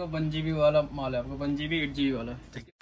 आपका वन जी वाला माल है, आपको one G B eight G वाला। ठीक back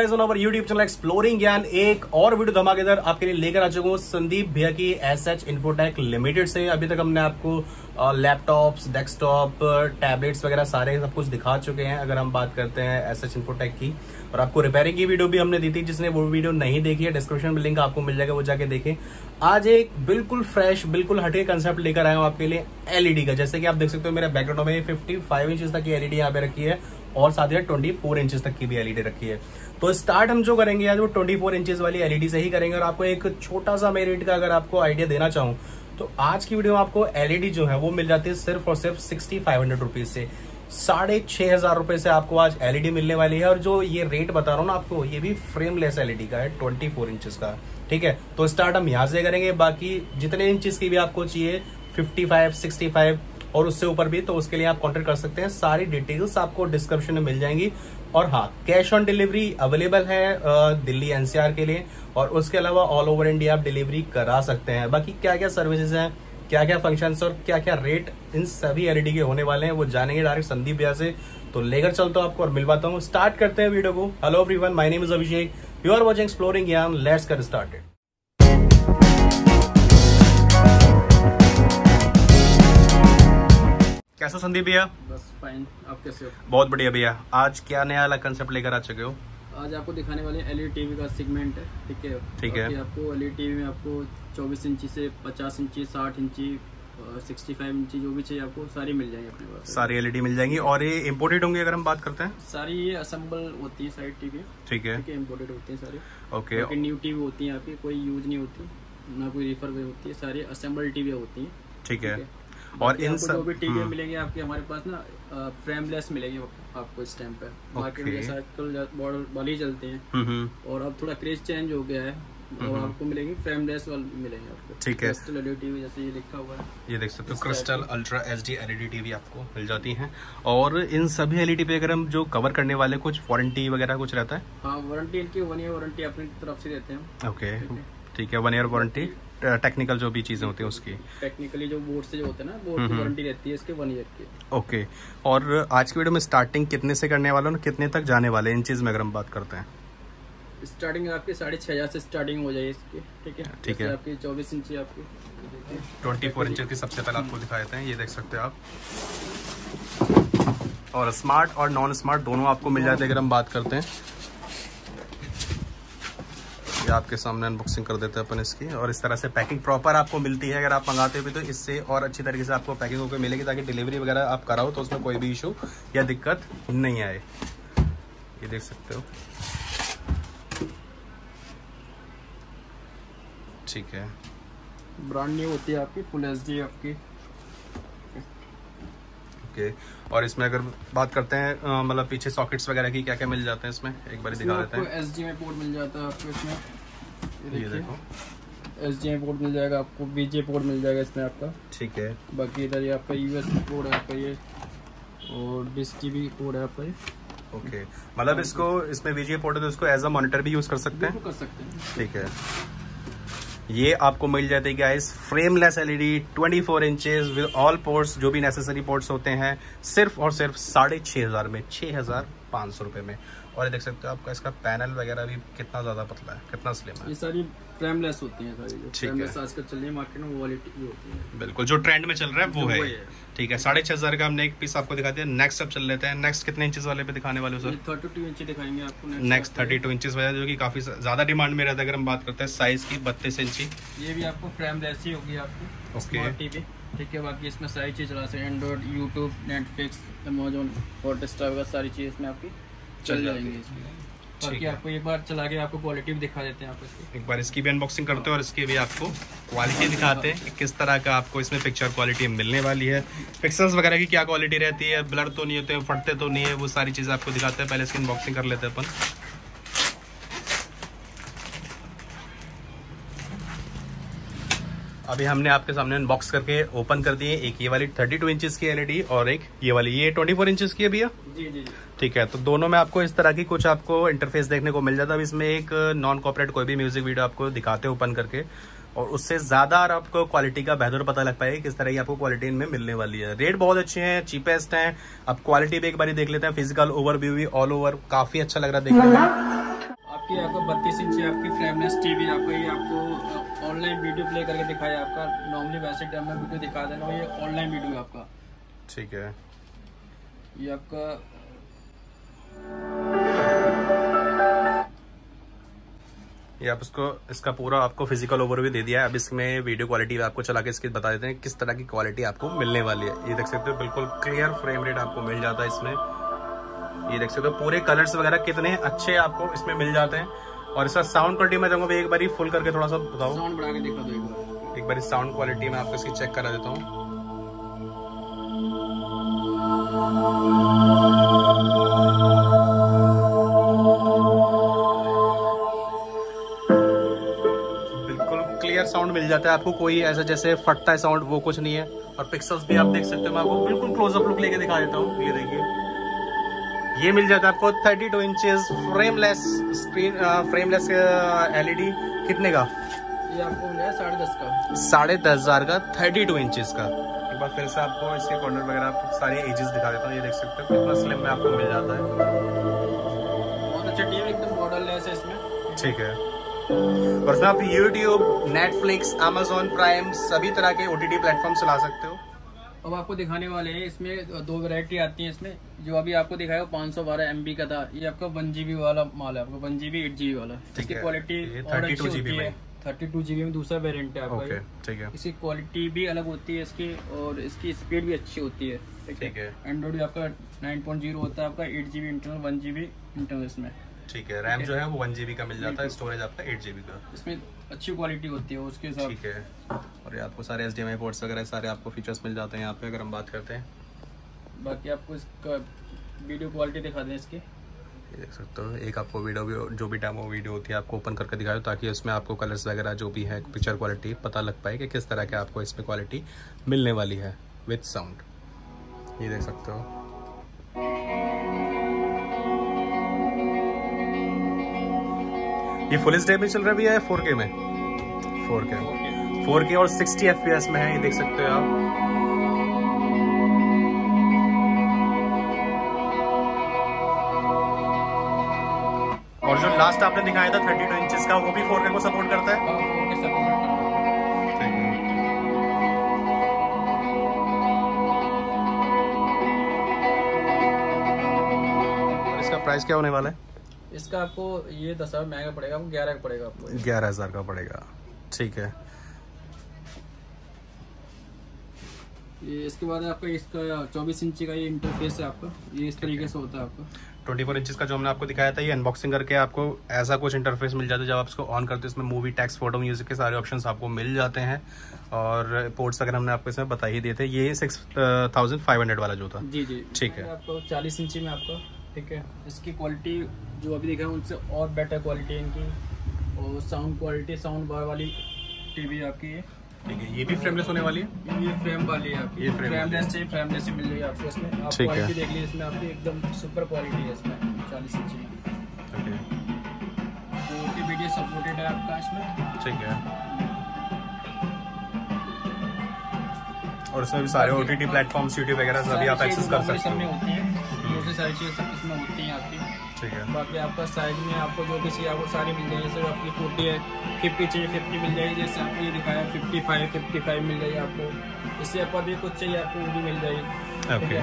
guys on our YouTube channel exploring Gyan एक और वीडियो धमाकेदार आपके लिए लेकर आ चुका हूँ संदीप भैया की एस एच इन्फोटेक लिमिटेड से। अभी तक हमने आपको लैपटॉप्स डेस्कटॉप टैबलेट्स वगैरह सारे सब कुछ दिखा चुके हैं, अगर हम बात करते हैं एस एच इन्फोटेक की। और आपको रिपेयरिंग की वीडियो भी हमने दी थी, जिसने वो वीडियो नहीं देखी है डिस्क्रिप्शन में लिंक आपको मिल जाएगा, वो जाके देखें। आज एक बिल्कुल फ्रेश बिल्कुल हटे कंसेप्ट लेकर आया हूँ आपके लिए एलईडी का। जैसे कि आप देख सकते हो, मेरे बैकग्राउंड में फिफ्टी फाइव इंच तक की एलईडी यहाँ पे रखी है। और साथ ही ट्वेंटी फोर इंचेस तक की भी एलईडी रखी है। तो स्टार्ट हम जो करेंगे आज वो ट्वेंटी फोर इंचेस वाली एलईडी से ही करेंगे और आपको एक छोटा सा मेरिट का अगर आपको आइडिया देना चाहूँ तो आज की वीडियो में आपको एलईडी जो है वो मिल जाती है सिर्फ़ और सिर्फ़ सिक्सटी फाइव हंड्रेड रुपीज़ से। साढ़े छह हज़ार रुपए से आपको आज एलईडी मिलने वाली है और जो ये रेट बता रहा हूँ ना आपको, ये भी फ्रेमलेस एलईडी का है ट्वेंटी फोर इंचेस का। ठीक है? तो स्टार्ट हम यहाँ से करेंगे। बाकी जितने इंचेस की भी आपको चाहिए फिफ्टी फाइव सिक्सटी फाइव और उससे ऊपर भी तो उसके लिए आप कॉन्टेक्ट कर सकते हैं। सारी डिटेल्स आपको डिस्क्रिप्शन में मिल जाएँगी। और हाँ कैश ऑन डिलीवरी अवेलेबल है दिल्ली एनसीआर के लिए। और उसके अलावा ऑल ओवर इंडिया आप डिलीवरी करा सकते हैं। बाकी क्या क्या सर्विसेज़ हैं क्या क्या फ़ंक्शन और क्या क्या रेट इन सभी एलईडी के होने वाले हैं, वो जानेंगे डायरेक्ट संदीप भैया से। तो लेकर चलता हूँ आपको और मिलवाता हूँ। स्टार्ट करते हैं वीडियो को। Hello everyone my name is Abhishek you are watching exploring Gyan let's get started कैसे हो संदीप भैया? बस फाइन आप कैसे हो? बहुत बढ़िया भैया। आज क्या नया वाला कंसेप्ट लेकर आ चुके हो? आज आपको दिखाने वाले एलईडी टीवी का सेगमेंट है ठीक है? ठीक है। आपको एलईडी टीवी में आपको 24 इंची से 50 इंची 60 इंची सिक्सटी फाइव इंची जो भी चाहिए आपको सारी मिल जाएँगी अपने पास। सारी एलईडी मिल जाएँगी। और ये इम्पोर्टेड होंगी अगर हम बात करते हैं? सारी ये असेंबल होती है साइड टीवी ठीक है। ठीक है इम्पोर्टेड होती है सारी। ओके न्यू टीवी होती है आपकी कोई यूज़ नहीं होती ना कोई रिफर होती है सारी असेंबल टीवी होती है। ठीक है। और इन सब भी टीवी हम्म, मिलेंगे आपके हमारे पास ना फ्रेमलेस मिलेंगे आपको इस टाइम पे। Okay. जैसा आजकल बॉर्डर वाली चलते हैं। हम्म, हम्म, और अब थोड़ा क्रेज चेंज हो गया है और आपको मिलेंगे फ्रेमलेस वाले मिलेंगे आपको। ठीक है। क्रिस्टल एलईडी टीवी जैसे ये लिखा हुआ है। ये देख सकते हो क्रिस्टल अल्ट्रा एलईडी टीवी आपको मिल जाती हैं। और इन सभी एलईडी पे अगर हम जो कवर करने वाले कुछ वारंटी वगैरह कुछ रहता है? हाँ वारंटी इनकी वन ईयर वारंटी अपनी तरफ़ से देते हैं ओके ठीक है। वन ईयर वारंटी टेक्निकल जो भी चीज़ें होती हैं उसकी। टेक्निकली जो बोर्ड से जो होते हैं ना बोर्ड की वारंटी रहती है इसके वन ईयर की। ओके और आज की वीडियो में स्टार्टिंग कितने से करने वाले हैं और कितने तक जाने वाले इन चीज़ में अगर हम बात करते हैं। स्टार्टिंग आपकी साढ़े छह हज़ार से स्टार्टिंग हो जाएगी इसकी ठीक है? ठीक है। आपकी चौबीस इंची आपकी। ट्वेंटी फोर इंच की सबसे पहले आपको दिखा देते हैं ये देख सकते हो आप। और स्मार्ट और नॉन स्मार्ट दोनों आपको मिल जाते हैं अगर हम बात करते हैं। ये आपके सामने अनबॉक्सिंग कर देते हैं अपन इसकी। और इस तरह से पैकिंग प्रॉपर आपको मिलती है अगर आप मंगाते भी तो इससे और अच्छी तरीके से आपको पैकिंग होकर मिलेगी ताकि डिलीवरी वगैरह आप कराओ तो उसमें कोई भी इशू या दिक्कत नहीं आए। ये देख सकते हो। ठीक है। ब्रांड न्यू होती है आपकी फुल एच आपकी। Okay okay. और इसमें अगर बात करते हैं मतलब पीछे सॉकेट्स वगैरह की क्या क्या मिल जाते हैं इसमें? एक बार दिखा देते हैं। एस डी में पोर्ट मिल जाता है आपको इसमें। ये देखो। एस डी में पोर्ट मिल जाएगा आपको बीजे पोर्ट मिल जाएगा इसमें आपका। ठीक है। बाकी इधर ये आपका यूएस पोर्ट है आपका ये और डिस टी वी पोर्ट है आपका ये। ओके। मतलब इसको इसमें वीजीए पोर्ट है तो इसको एज अ मॉनिटर भी यूज़ कर सकते हैं? कर सकते हैं। ठीक है। ये आपको मिल जाती है guys frameless LED 24 four inches with all ports जो भी नेसेसरी पोर्ट्स होते हैं सिर्फ़ और सिर्फ़ साढ़े छह हज़ार में छह हज़ार पाँच सौ रुपए में। और ये देख सकते हो आपका इसका पैनल वगैरह भी कितना ज़्यादा पतला है कितना स्लिम है। ये सारी फ्रेमलेस होती हैं सारी ठीक है। आजकल चल रही है मार्केट में वो वाली टी- होती है। बिल्कुल जो ट्रेंड में चल रहा है वो है। ठीक है साढ़े छह हज़ार का हमने एक पीस आपको दिखा दिया। नेक्स्ट अब चल लेते हैं। नेक्स्ट कितने इंचेस वाले पे दिखाने वाले हो सर थर्टी टू इंच दिखाएँगे आपको नेक्स्ट थर्टी टू इंचेस वाला जो कि काफ़ी ज़्यादा डिमांड में रहता है अगर हम बात करते हैं साइज़ की बत्तीस इंची ये भी आपको फ्रेमलेस ही होगी आपकी Okay. ठीक है बाकी इसमें सारी चीज़ चला सकते Android YouTube Netflix Amazon Hotstar वगैरह सारी चीज़ इसमें आपकी चल जाएँगी इसमें। बाकी आपको एक बार चला के आपको क्वालिटी भी दिखा देते हैं आपको इसकी एक बार इसकी भी अनबॉक्सिंग करते हैं और इसकी भी आपको क्वालिटी दिखाते हैं कि किस तरह का आपको इसमें पिक्चर क्वालिटी मिलने वाली है। पिक्सल्स वगैरह की क्या क्वालिटी रहती है? ब्लर तो नहीं होते फटते तो नहीं है वो सारी चीज़ें आपको दिखाते हैं। पहले इसकी अनबॉक्सिंग कर लेते हैं अपन। अभी हमने आपके सामने अनबॉक्स करके ओपन कर दिए एक ये वाली 32 इंचेस की एलईडी और एक ये वाली। ये 24 इंचेस की है भैया? जी जी ठीक है तो दोनों में आपको इस तरह की कुछ आपको इंटरफेस देखने को मिल जाता है। अब इसमें एक नॉन कॉपरेट कोई भी म्यूज़िक वीडियो आपको दिखाते हैं ओपन करके। और उससे ज़्यादा आपको क्वालिटी का बेहतर पता लग पाएगा किस तरह की आपको क्वालिटी इनमें मिलने वाली है। रेट बहुत अच्छे हैं चीपेस्ट हैं। अब क्वालिटी भी एक बार देख लेते हैं। फ़िज़िकल ओवरव्यू भी ऑल ओवर काफ़ी अच्छा लग रहा है देखने में। आपकी आपको बत्तीस इंच आपकी फ्रेमलेस टीवी आपको ये आपको ऑनलाइन वीडियो प्ले करके दिखाया आपका। नॉर्मली वैसे टाइम में वीडियो दिखा देना ये ऑनलाइन वीडियो है आपका। ठीक है। ये आपका ये आप इसको इसका पूरा आपको फ़िज़िकल ओवरव्यू दे दिया है। अब इसमें वीडियो क्वालिटी आपको चला के इसकी बता देते हैं किस तरह की क्वालिटी आपको मिलने वाली है। ये देख सकते हो बिल्कुल क्लियर फ्रेम रेट आपको मिल जाता है इसमें। ये देख सकते हो पूरे कलर्स वगैरह कितने अच्छे आपको इसमें मिल जाते हैं। और इसका साउंड क्वालिटी मैं चाहूँगा एक बार फुल करके थोड़ा सा बताओ। साउंड बढ़ा के दिखा दो एक बार। एक बार साउंड क्वालिटी में आपको इसकी चेक करा देता हूँ। बिल्कुल क्लियर साउंड मिल जाता है आपको कोई ऐसा जैसे फटता है साउंड वो कुछ नहीं है। और पिक्सल्स भी आप देख सकते हो मैं आपको बिल्कुल क्लोजअप लुक लेके दिखा देता हूँ। ये देखिए। ये मिल जाता है आपको 32 two inches frameless screen frameless LED कितने का? ये आपको मिला है साढ़े दस का। साढ़े दस हज़ार का थर्टी टू इंचज का। एक बार फिर से आपको इसके कॉर्नर वगैरह आपको सारे एजेस दिखा देता हूँ ये देख सकते हो कितना स्लिम में आपको मिल जाता है। बहुत अच्छा टीवी एकदम मॉडल है इसमें। ठीक है। और इसमें आप यूट्यूब नेटफ्लिक्स अमेजोन प्राइम सभी तरह के ओटीटी प्लेटफॉर्म चला सकते हो। अब आपको दिखाने वाले हैं इसमें दो वैरायटी आती है इसमें। जो अभी आपको दिखाया पाँच सौ बारह एम का था। ये आपका वन जीबी वाला माल है आपका वन जीबी एट जीबी वाला। इसकी है। क्वालिटी और अच्छी होती है। थर्टी टू जीबी में दूसरा वेरिएंट है आपका। ठीक है। इसकी क्वालिटी भी अलग होती है इसकी और इसकी स्पीड भी अच्छी होती है। ठीक है। एंड्रॉइड आपका 9.0 होता है आपका eight GB internal one GB internal इसमें। ठीक है रैम जो है वो वन जीबी का मिल जाता है स्टोरेज आपका एट जीबी का। इसमें अच्छी क्वालिटी होती है उसके हिसाब ठीक है। और ये आपको सारे S D M I ports वगैरह सारे आपको फीचर्स मिल जाते हैं यहाँ पे अगर हम बात करते हैं। बाकी आपको इसका वीडियो क्वालिटी दिखा दें इसकी। ये देख सकते हो एक आपको वीडियो भी जो भी डेमो वीडियो होती है आपको ओपन करके दिखाओ ताकि उसमें आपको कलर्स वगैरह जो भी है पिक्चर क्वालिटी पता लग पाए कि किस तरह के आपको इसमें क्वालिटी मिलने वाली है विथ साउंड ये देख सकते हो। ये फुल एच में चल रहा भी है भैया फोर के में? फोर के फोर के और सिक्सटी एफ़ में है ये देख सकते हो आप। और जो लास्ट आपने दिखाया था थर्टी टू इंचज का वो भी फोर के को सपोर्ट करता है? है इसका प्राइस क्या होने वाला है? इसका आपको ये दस हज़ार महँगा पड़ेगा आपको ग्यारह का पड़ेगा आपको। ग्यारह हज़ार का पड़ेगा। ठीक है। ये इसके बाद आपका इसका चौबीस इंची का ये इंटरफेस है आपका ये इस तरीके से होता है आपका। ट्वेंटी फोर इंचज का जो हमने आपको दिखाया था ये अनबॉक्सिंग करके आपको ऐसा कुछ इंटरफेस मिल जाता है जब आप इसको ऑन करते हो इसमें मूवी टैक्स फ़ोटो म्यूज़िक के सारे ऑप्शंस आपको मिल जाते हैं। और पोर्ट्स वगैरह हमने आपको इसमें बता ही दिए थे। ये सिक्स थाउज़ेंड फाइव हंड्रेड वाला जो था। जी जी। ठीक है। आपको चालीस इंची में आपका ठीक है? इसकी क्वालिटी जो अभी देखा है उनसे और बेटर क्वालिटी है इनकी। और साउंड क्वालिटी साउंड बार वाली टीवी आपकी है। ठीक है ये भी फ्रेमलेस होने वाली है? ये फ्रेम वाली है आपकी। ये फ्रेमलेस चाहिए फ्रेमलेस ही मिल जाएगी आपको इसमें। आप क्वालिटी देख लीजिए इसमें आपकी एकदम सुपर क्वालिटी है इसमें चालीस इंची। की वीडियो सपोर्टेड है आपका इसमें। ठीक है। और इसमें भी सारे O T T platforms YouTube वगैरह सभी आप एक्सेस कर सकते हो। होती है सारी चीज़ें सब इसमें होती हैं आपकी। ठीक है। बाकी आपका साइज़ में आपको जो भी चाहिए आपको सारी मिल जाएगी। जैसे आपकी फोर्टी है फिफ्टी चाहिए फिफ्टी मिल जाएगी। जैसे आपको ये दिखाया फिफ्टी फाइव फिफ्टी फाइव मिल जाएगी आपको। इससे आपको अभी कुछ चाहिए आपको वो भी मिल जाएगी। ओके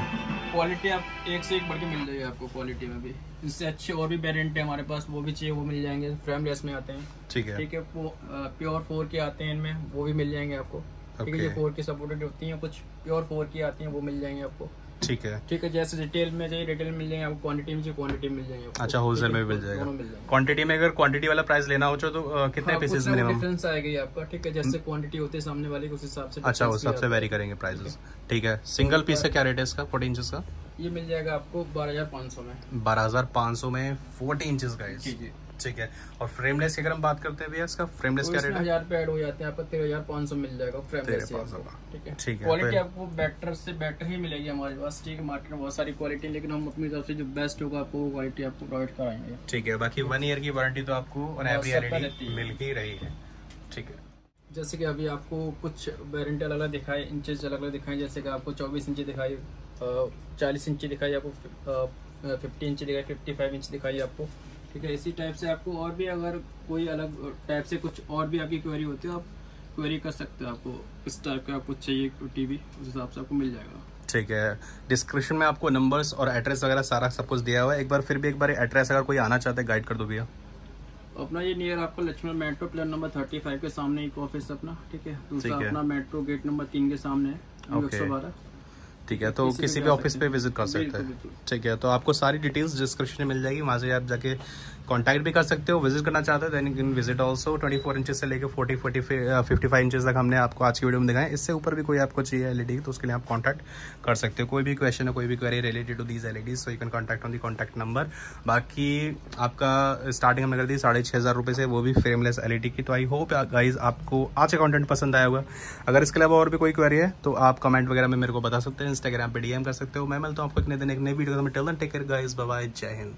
क्वालिटी आप एक से एक बढ़ के मिल जाएगी आपको क्वालिटी में भी। इससे अच्छे और भी वेरिएंट है हमारे पास वो भी चाहिए वो मिल जाएँगे। फ्रेमलेस में आते हैं। ठीक है। ठीक है वो प्योर फोर के आते हैं इनमें वो भी मिल जाएँगे आपको। ठीक है ये फोर की सपोर्टेड होती हैं कुछ प्योर फोर की आती हैं वो मिल जाएँगे आपको। ठीक है। ठीक है जैसे रिटेल में चाहिए रिटेल मिल जाएँगे आपको क्वांटिटी में चाहिए क्वांटिटी मिल जाएँगे अच्छा होलसेल में भी मिल जाएगा। क्वांटिटी में अगर क्वांटिटी वाला प्राइस लेना हो तो अ, कितने हाँ, पीसेस मिनिमम? डिफरेंस आएगा आपका ठीक है जैसे क्वांटिटी होती है सामने वाले के उस हिसाब से अच्छा difference भी सबसे वेरी करेंगे प्राइसेस ठीक है सिंगल पीस का क्या रेट है इसका? फोर्टी इंचेस का? ये मिल जाएगा आपको बारह हज़ार पाँच सौ में। बारह हज़ार पाँच सौ में फोर्टी इंचेस का जी जी। ठीक है। और फ्रेमलेस की अगर हम बात करते हैं भैया इसका फ्रेमलेस क्या रेट है? हज़ार पे ऐड हो जाते हैं आपको तेरह हज़ार पाँच सौ मिल जाएगा फ्रेमलेस से 13,500 आपको, ठीक है। ठीक है, क्वालिटी आपको बेटर से बेटर ही मिलेगी हमारे पास ठीक है। मार्केट में बहुत सारी क्वालिटी लेकिन हम अपनी तरफ़ से जो बेस्ट होगा आपको वो क्वालिटी आपको प्रोवाइड कराएँगे। ठीक है बाकी वन ईयर की वारंटी तो आपको ऑन एवरी। मिल ही रही है। ठीक है। जैसे कि अभी आपको कुछ वारंटी अलग अलग दिखाए इंचेस अलग अलग दिखाए जैसे कि आपको चौबीस इंची दिखाई चालीस इंची दिखाई आपको फिफ्टी इंची दिखाई फिफ्टी फाइव इंच दिखाई आपको। ठीक है इसी टाइप से आपको और भी अगर कोई अलग टाइप से कुछ और भी आपकी क्वेरी होती है आप क्वेरी कर सकते हो आपको। किस टाइप का आपको चाहिए टीवी उस हिसाब से आपको मिल जाएगा। ठीक है डिस्क्रिप्शन में आपको नंबर्स और एड्रेस वगैरह सारा सब कुछ दिया हुआ है। एक बार फिर भी एक बार एड्रेस अगर कोई आना चाहता है गाइड कर दो भैया। अपना ये नियर आपको Lakshman metro pillar number thirty five के सामने एक ऑफ़िस अपना ठीक है? दूसरा अपना मेट्रो गेट नंबर तीन के सामने है एक सौ बारह ठीक है तो किसी भी ऑफ़िस पे विज़िट कर सकते हैं। ठीक है तो आपको सारी डिटेल्स डिस्क्रिप्शन में मिल जाएगी वहाँ से आप जाके कांटेक्ट भी कर सकते हो विज़िट करना चाहते हो then can visit also 24 four inches से लेकर 40 40 फिफ्टी फाइव इंचेस तक हमने आपको आज की वीडियो में दिखाया इससे ऊपर भी कोई आपको चाहिए एलईडी तो उसके लिए आप कॉन्टैक्ट कर सकते हो। कोई भी क्वेश्चन है, कोई भी query related to these LED so you can contact on the contact number बाकी आपका स्टार्टिंग हमने कर दी साढ़े छः हज़ार रुपये से, वो भी फ्रेमलेस एलईडी की। तो आई होप गाइज़ आपको आज का कॉन्टेंट पसंद आया होगा। अगर इसके अलावा और भी कोई क्वेरी है तो आप कमेंट वगैरह में मेरे को बता सकते हैं इंस्टाग्राम पे डीएम कर सकते हो। मैं मिलता हूँ आपको नए दिन, एक नई वीडियो में till take care guys bye जय हिंद